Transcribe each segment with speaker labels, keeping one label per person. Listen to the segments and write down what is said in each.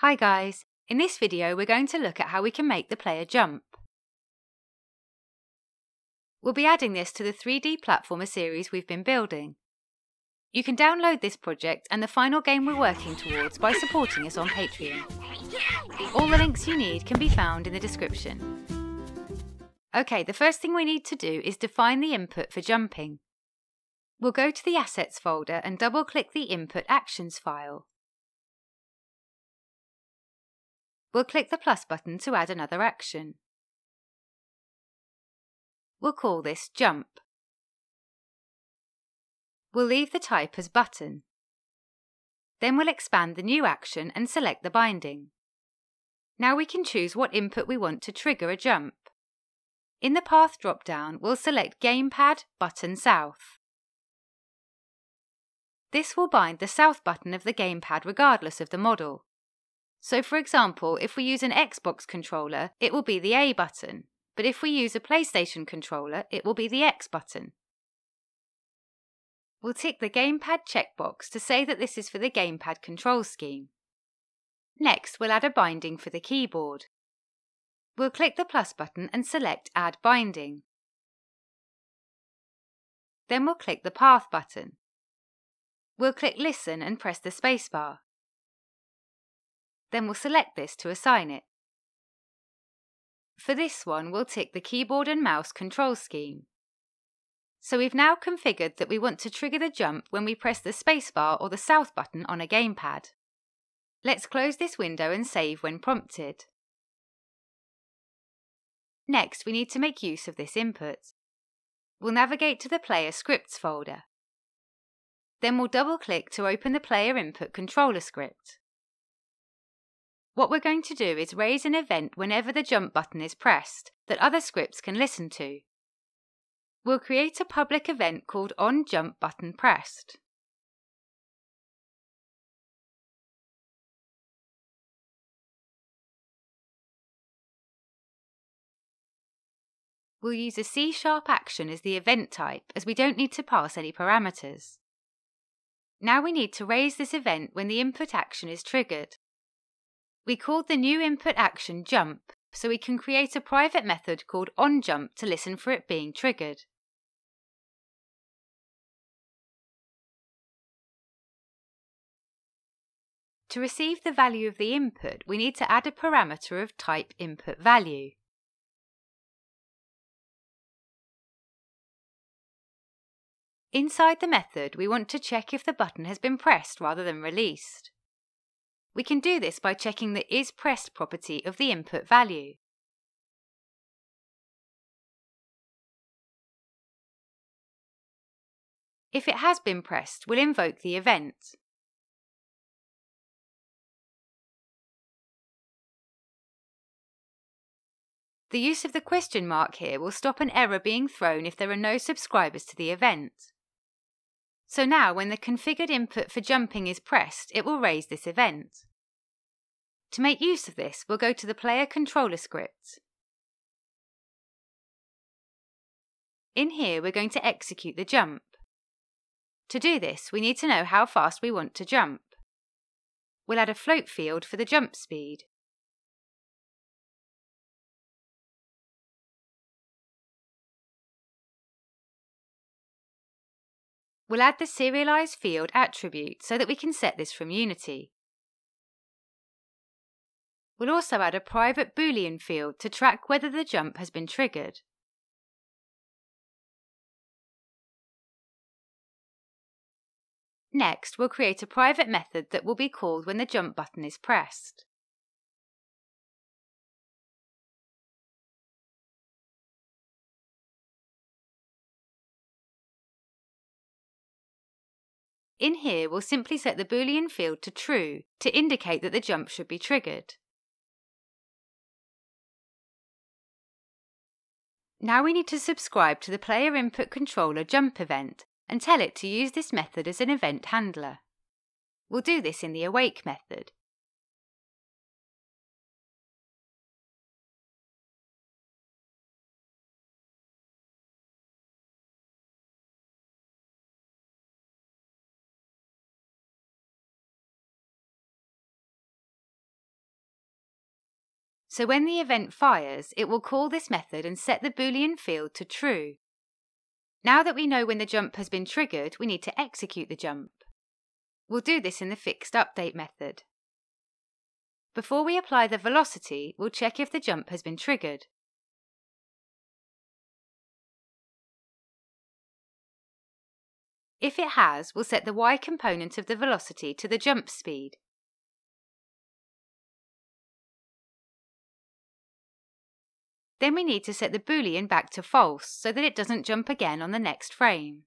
Speaker 1: Hi guys, in this video we're going to look at how we can make the player jump. We'll be adding this to the 3D platformer series we've been building. You can download this project and the final game we're working towards by supporting us on Patreon. All the links you need can be found in the description. OK, the first thing we need to do is define the input for jumping. We'll go to the Assets folder and double-click the Input Actions file. We'll click the plus button to add another action. We'll call this Jump. We'll leave the type as Button. Then we'll expand the new action and select the binding. Now we can choose what input we want to trigger a jump. In the Path drop-down, we'll select Gamepad Button South. This will bind the south button of the gamepad regardless of the model. So for example, if we use an Xbox controller, it will be the A button, but if we use a PlayStation controller, it will be the X button. We'll tick the Gamepad checkbox to say that this is for the gamepad control scheme. Next, we'll add a binding for the keyboard. We'll click the plus button and select Add Binding. Then we'll click the Path button. We'll click Listen and press the spacebar. Then we'll select this to assign it. For this one, we'll tick the keyboard and mouse control scheme. So we've now configured that we want to trigger the jump when we press the spacebar or the south button on a gamepad. Let's close this window and save when prompted. Next, we need to make use of this input. We'll navigate to the Player Scripts folder. Then we'll double-click to open the Player Input Controller script. What we're going to do is raise an event whenever the jump button is pressed that other scripts can listen to. We'll create a public event called onJumpButtonPressed. We'll use a C-sharp action as the event type as we don't need to pass any parameters. Now we need to raise this event when the input action is triggered. We called the new input action jump, so we can create a private method called onJump to listen for it being triggered. To receive the value of the input, we need to add a parameter of type input value. Inside the method, we want to check if the button has been pressed rather than released. We can do this by checking the isPressed property of the input value. If it has been pressed, we'll invoke the event. The use of the question mark here will stop an error being thrown if there are no subscribers to the event. So now when the configured input for jumping is pressed, it will raise this event. To make use of this, we'll go to the player controller script. In here, we're going to execute the jump. To do this, we need to know how fast we want to jump. We'll add a float field for the jump speed. We'll add the serialize field attribute so that we can set this from Unity. We'll also add a private boolean field to track whether the jump has been triggered. Next, we'll create a private method that will be called when the jump button is pressed. In here, we'll simply set the boolean field to true to indicate that the jump should be triggered. Now we need to subscribe to the Player Input Controller jump event and tell it to use this method as an event handler. We'll do this in the awake method. So when the event fires, it will call this method and set the boolean field to true. Now that we know when the jump has been triggered, we need to execute the jump. We'll do this in the fixed update method. Before we apply the velocity, we'll check if the jump has been triggered. If it has, we'll set the y component of the velocity to the jump speed. Then we need to set the boolean back to false so that it doesn't jump again on the next frame.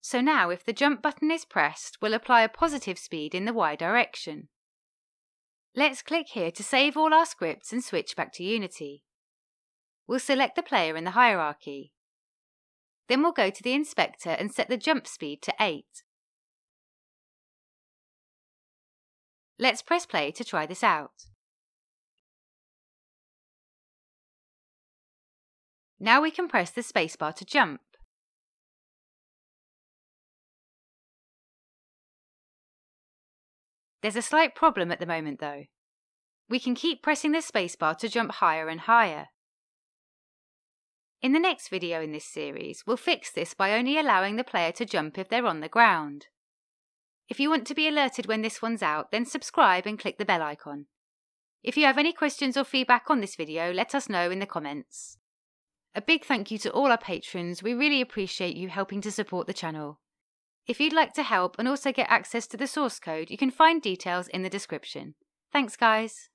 Speaker 1: So now if the jump button is pressed, we'll apply a positive speed in the y direction. Let's click here to save all our scripts and switch back to Unity. We'll select the player in the hierarchy. Then we'll go to the inspector and set the jump speed to 8. Let's press play to try this out. Now we can press the spacebar to jump. There's a slight problem at the moment though. We can keep pressing the spacebar to jump higher and higher. In the next video in this series, we'll fix this by only allowing the player to jump if they're on the ground. If you want to be alerted when this one's out, then subscribe and click the bell icon. If you have any questions or feedback on this video, let us know in the comments. A big thank you to all our patrons, we really appreciate you helping to support the channel. If you'd like to help and also get access to the source code, you can find details in the description. Thanks guys!